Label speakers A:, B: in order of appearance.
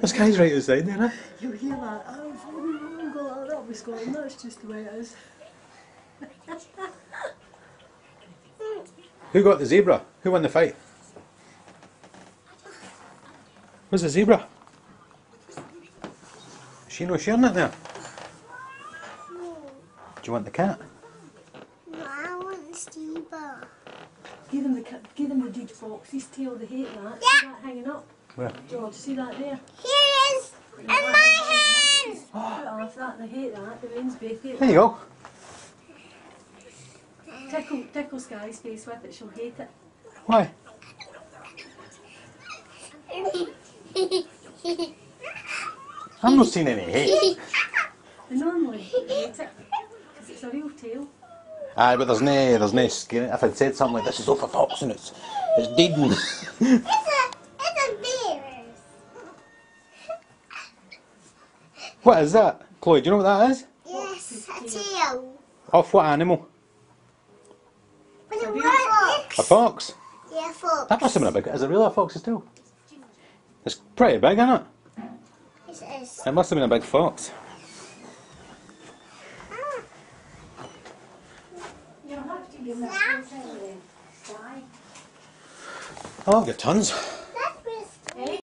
A: This guy's right outside there, huh?
B: You hear that? Oh, we go like that with Scotland. That's just the way it is.
A: Who got the zebra? Who won the fight? Where's the zebra? Is she no sharing it there? Do you want the cat?
C: No, I want the zebra.
B: Give them the ca- give them the deed fox. His tail. They hate that.
C: Yeah.
B: See that hanging up.
A: Where?
B: George, see that there?
C: Here it is. In my hands.
B: Put off that. They hate that. The rain's baking.
A: There you go.
B: Tickle, tickle Sky's face with it. She'll hate it.
A: Why? I'm not seeing any hate.
B: They normally hate it because it's a real tail.
A: Aye, but there's no, there's no skin. If I'd said something like this is over fox and it's, it's dead. what is that? Chloe, do you know what that is?
C: Yes, a tail.
A: Off what animal?
C: But it
B: real
C: works.
A: A fox?
C: Yeah, fox.
A: That must have been a big. Is it really a fox's tail? It's pretty big, isn't it?
C: Yes, it is.
A: It must have been a big fox.
C: Ah,
B: You'll have to give
C: that
B: Sky.
A: Oh, I've got tons.